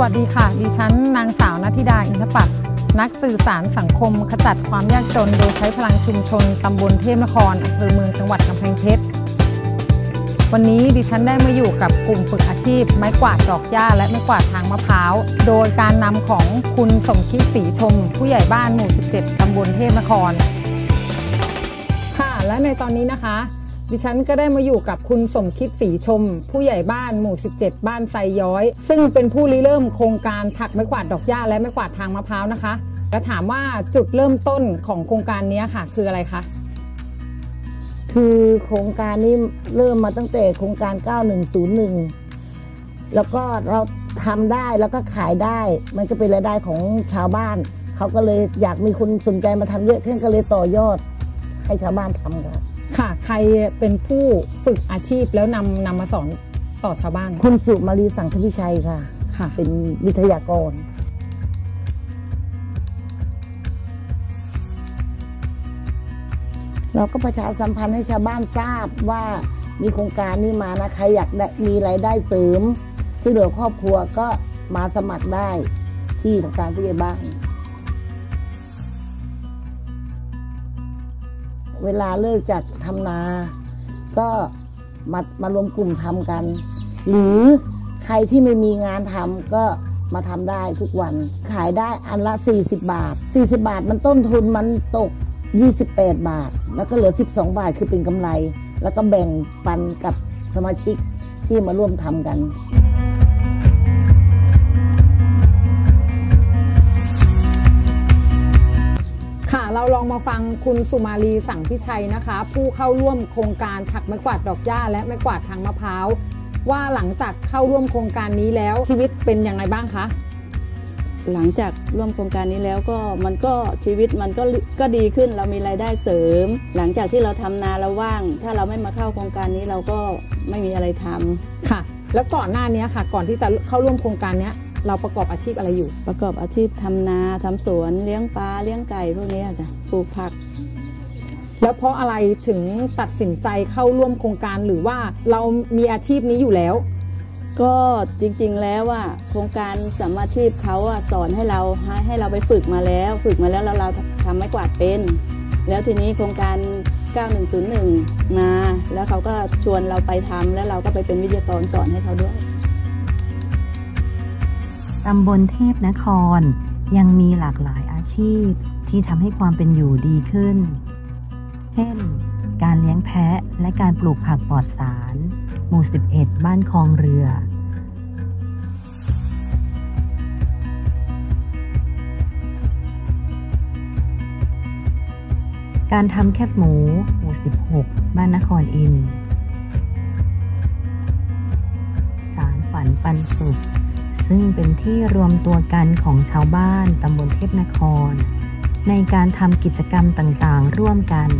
วัสดีค่ะ ดิฉันนางสาวนัทิดาอินทปัตย์นักสื่อสารสังคม ขจัดความยากจน โดยใช้พลังชุมชน ตำบลเทพนครอำเภอเมืองจังหวัดกำแพงเพชร วันนี้ดิฉันได้มาอยู่กับกลุ่มฝึกอาชีพ ไม้กวาดดอกหญ้าและไม้กวาดทางมะพร้าว โดยการนำของคุณสมคิดศรีชม ผู้ใหญ่บ้านหมู่ 17 ตำบลเทพนคร ค่ะ และในตอนนี้นะคะ ดิฉันก็ได้มาอยู่กับคุณสมคิดศรีชม ผู้ใหญ่บ้านหมู่ 17 บ้านไซย้อย ซึ่งเป็นผู้ริเริ่มโครงการถักไม้กวาดดอกหญ้าและไม้กวาดทางมะพร้าวนะคะ และถามว่าจุดเริ่มต้นของโครงการนี้ค่ะ คืออะไรคะคือโครงการนี้เริ่มมาตั้งแต่โครงการ 9101 แล้วก็เราทำได้แล้วก็ขายได้ มันก็เป็นรายได้ของชาวบ้าน เขาก็เลยอยากมีคนสนใจมาทำเยอะขึ้นก็เลยต่อยอด ให้ชาวบ้านทำค่ะค่ะใครเป็นผู้ฝึกอาชีพแล้วนำนำมาสอนต่อชาวบ้าน คุณสุมารีสังคพิชัยค่ะค่ะ เป็นวิทยากรเราก็ประชาสัมพันธ์ให้ชาวบ้านทราบว่ามีโครงการนี้มานะใครอยากได้มีรายได้เสริม ที่เหลือครอบครัวก็มาสมัครได้ที่ทางการผู้ใหญ่บ้าน เวลาเลิกจากทำนา ก็มามารวมกลุ่มทำกัน หรือใครที่ไม่มีงานทำก็มาทำได้ทุกวัน ขายได้อันละ 40 บาท 40 บาทมันต้นทุนมันตก 28 บาท แล้วก็เหลือ 12 บาทคือเป็นกำไร แล้วก็แบ่งปันกับสมาชิกที่มาร่วมทำกัน เราลองมาฟังคุณสุมาลีสังพิชัยนะคะ ผู้เข้าร่วมโครงการถักไม้กวาดดอกหญ้าและไม้กวาดทางมะพร้าวว่าหลังจากเข้าร่วมโครงการนี้แล้วชีวิตเป็นยังไงบ้างคะหลังจากร่วมโครงการนี้แล้วก็มันก็ชีวิตมันก็ก็ดีขึ้นเรามีรายได้เสริม หลังจากที่เราทำนาเราว่าง ถ้าเราไม่มาเข้าโครงการนี้เราก็ไม่มีอะไรทำค่ะ แล้วก่อนหน้านี้ค่ะ ก่อนที่จะเข้าร่วมโครงการเนี้ย เราประกอบอาชีพอะไรอยู่ ประกอบอาชีพทำนาทำสวนเลี้ยงปลาเลี้ยงไก่พวกนี้จ้ะปลูกผัก แล้วเพราะอะไรถึงตัดสินใจเข้าร่วมโครงการหรือว่าเรามีอาชีพนี้อยู่แล้ว ก็จริงๆแล้วว่าโครงการสมมาชีพเขาอะสอนให้เราให้ให้เราไปฝึกมาแล้ว ฝึกมาแล้วแล้วเราทำไม้กวาดเป็น แล้วทีนี้โครงการ 9101 มา แล้วเขาก็ชวนเราไปทำแล้วเราก็ไปเป็นวิทยากรสอนให้เขาด้วย ตำบลเทพนคร ยังมีหลากหลายอาชีพที่ทำให้ความเป็นอยู่ดีขึ้น เช่น การเลี้ยงแพะและการปลูกผักปลอดสาร หมู่ 11 บ้านคลองเรือการทำแคบหมูหมู่ 16 บ้านนครอิน สารฝันปันสุข ซึ่งเป็นที่รวมตัวกันของชาวบ้านตำบลเทพนคร ในการทำกิจกรรมต่างๆ ร่วมกัน